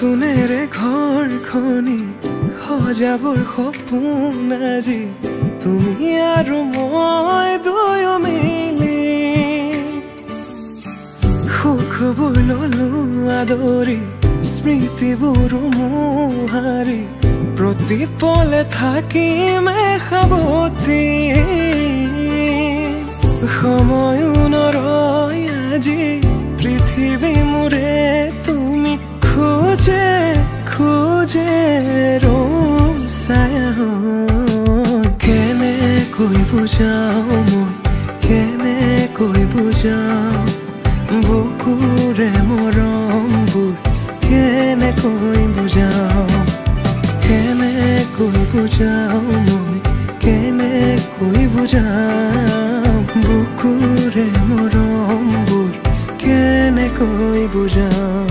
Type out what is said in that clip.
নতুনেৰে ঘৰখনি সজাবৰ সপোন আজি। তুমি আৰু মই দুয়ো মিলি। সুখবোৰ ললো আদৰি স্মৃতিবোৰ মোহাৰি। প্ৰতি পলে থাকিম সাৱতি সময়ো নৰয় আজি পৃথিৱী মোৰে খোজে ৰচায়া কেনেকৈ বুজাও মই? কেনেকৈ বুজাও বুকুৰে মৰমবোৰ কেনেকৈ বুজাও কেনেকৈ বুজাও মই? কেনেকৈ বুজাও বুকুৰে মৰমবোৰ কেনেকৈ বুজাও